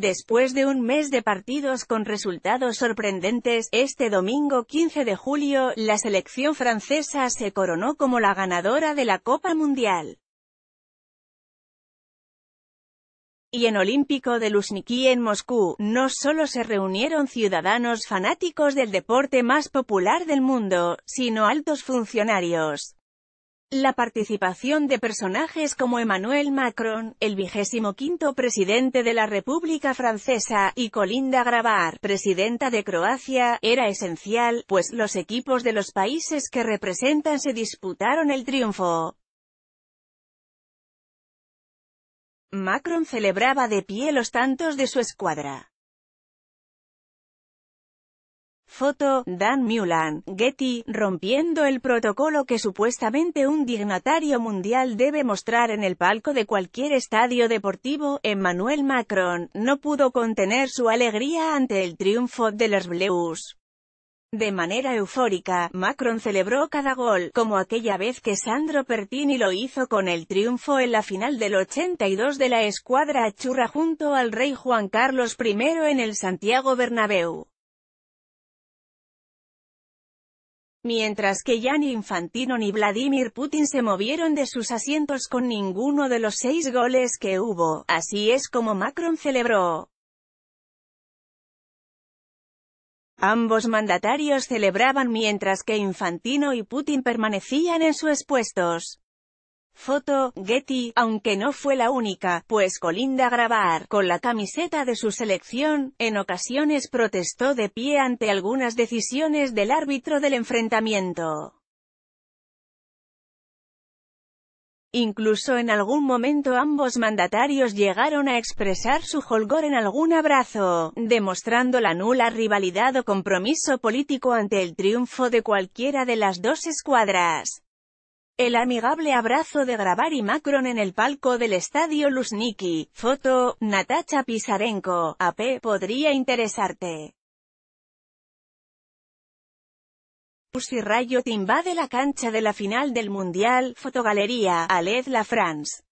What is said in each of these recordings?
Después de un mes de partidos con resultados sorprendentes, este domingo 15 de julio, la selección francesa se coronó como la ganadora de la Copa Mundial. Y en Olímpico de Luzhniki en Moscú, no solo se reunieron ciudadanos fanáticos del deporte más popular del mundo, sino altos funcionarios. La participación de personajes como Emmanuel Macron, el vigésimo quinto presidente de la República Francesa, y Colinda Grabar, presidenta de Croacia, era esencial, pues los equipos de los países que representan se disputaron el triunfo. Macron celebraba de pie los tantos de su escuadra. Foto, Dan Mulan, Getty, rompiendo el protocolo que supuestamente un dignatario mundial debe mostrar en el palco de cualquier estadio deportivo, Emmanuel Macron, no pudo contener su alegría ante el triunfo de los Bleus. De manera eufórica, Macron celebró cada gol, como aquella vez que Sandro Pertini lo hizo con el triunfo en la final del 82 de la escuadra churra junto al rey Juan Carlos I en el Santiago Bernabéu. Mientras que ya ni Infantino ni Vladimir Putin se movieron de sus asientos con ninguno de los seis goles que hubo, así es como Macron celebró. Ambos mandatarios celebraban mientras que Infantino y Putin permanecían en sus puestos. Foto, Getty, aunque no fue la única, pues Colinda Grabar, con la camiseta de su selección, en ocasiones protestó de pie ante algunas decisiones del árbitro del enfrentamiento. Incluso en algún momento ambos mandatarios llegaron a expresar su holgor en algún abrazo, demostrando la nula rivalidad o compromiso político ante el triunfo de cualquiera de las dos escuadras. El amigable abrazo de Grabar y Macron en el palco del estadio Luzhniki. Foto, Natacha Pisarenko, AP, podría interesarte. Invade la cancha de la final del Mundial, Aled La France.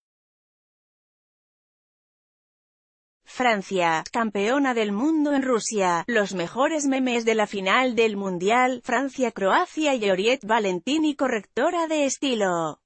Francia, campeona del mundo en Rusia, los mejores memes de la final del Mundial, Francia-Croacia y Oriet Valentini correctora de estilo.